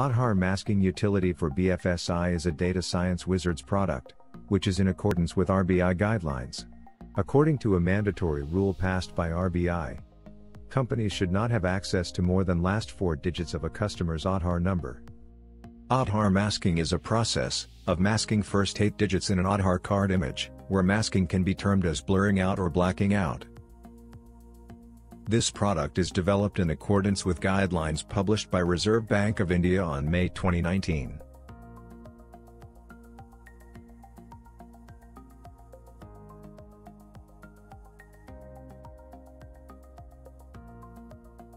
Aadhaar masking utility for BFSI is a data science wizard's product, which is in accordance with RBI guidelines. According to a mandatory rule passed by RBI, companies should not have access to more than last four digits of a customer's Aadhaar number. Aadhaar masking is a process of masking first eight digits in an Aadhaar card image, where masking can be termed as blurring out or blacking out. This product is developed in accordance with guidelines published by Reserve Bank of India on May 2019.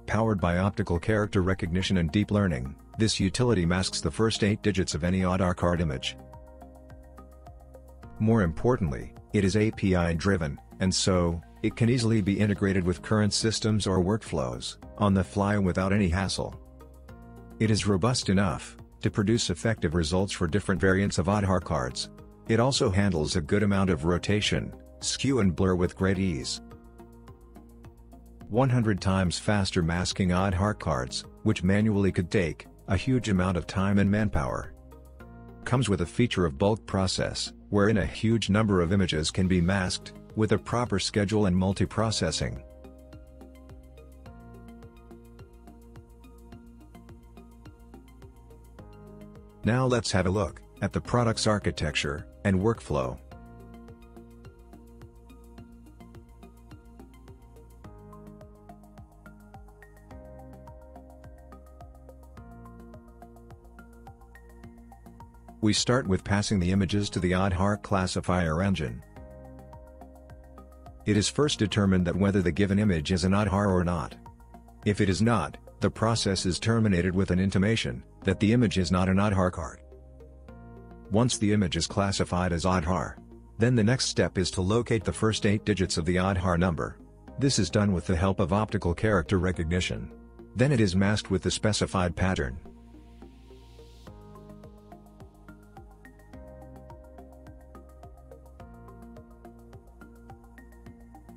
Powered by optical character recognition and deep learning, this utility masks the first 8 digits of any Aadhaar card image. More importantly, it is API-driven, and so, it can easily be integrated with current systems or workflows, on the fly without any hassle. It is robust enough, to produce effective results for different variants of Aadhaar cards. It also handles a good amount of rotation, skew and blur with great ease. 100 times faster masking Aadhaar cards, which manually could take a huge amount of time and manpower. Comes with a feature of bulk process, wherein a huge number of images can be masked, with a proper schedule and multiprocessing. Now let's have a look at the product's architecture and workflow. We start with passing the images to the Aadhaar classifier engine. It is first determined that whether the given image is an Aadhaar or not. If it is not, the process is terminated with an intimation that the image is not an Aadhaar card. Once the image is classified as Aadhaar, then the next step is to locate the first 8 digits of the Aadhaar number. This is done with the help of optical character recognition. Then it is masked with the specified pattern.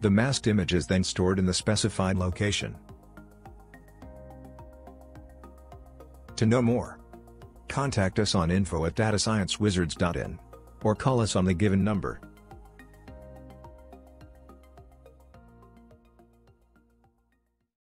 The masked image is then stored in the specified location. To know more, contact us on info at datasciencewizards.in or call us on the given number.